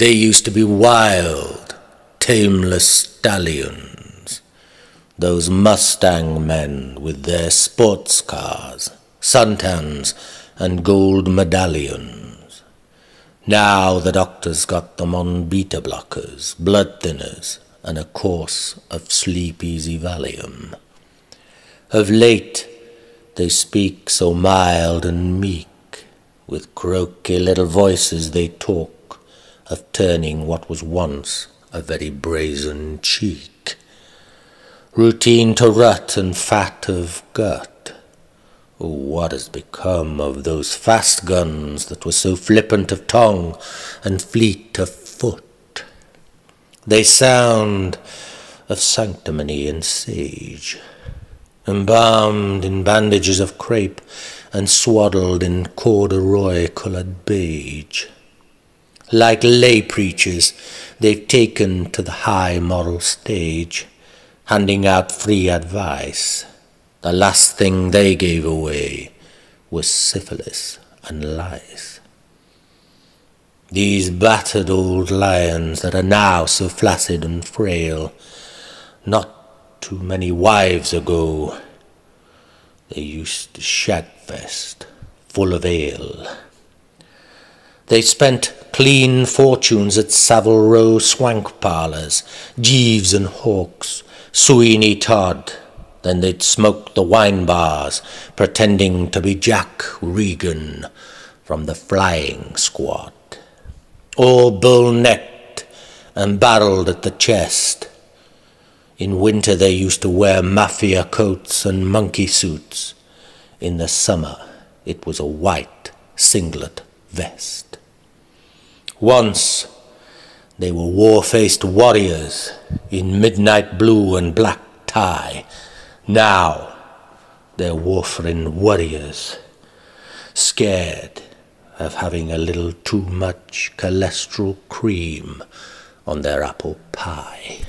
They used to be wild, tameless stallions. Those Mustang men with their sports cars, suntans, and gold medallions. Now the doctor's got them on beta blockers, blood thinners, and a course of sleep easy Valium. Of late they speak so mild and meek, with croaky little voices they talk of turning what was once a very brazen cheek. Routine to rut and fat of gut. What has become of those fast guns that were so flippant of tongue and fleet of foot? They sound of sanctimony and sage, embalmed in bandages of crape and swaddled in corduroy coloured beige. Like lay preachers, they've taken to the high moral stage, handing out free advice. The last thing they gave away was syphilis and lice. These battered old lions that are now so flaccid and frail, not too many wives ago, they used to shagfest full of ale. They spent clean fortunes at Savile Row swank parlours, Gieves and Hawkes, Sweeney Todd. Then they'd smoke the wine bars, pretending to be Jack Regan from the flying squad. All bull necked and barreled at the chest, in winter they used to wear mafia coats and monkey suits. In the summer it was a white singlet vest. Once they were war-faced warriors in midnight blue and black tie. Now they're warfarin warriors, scared of having a little too much cholesterol cream on their apple pie.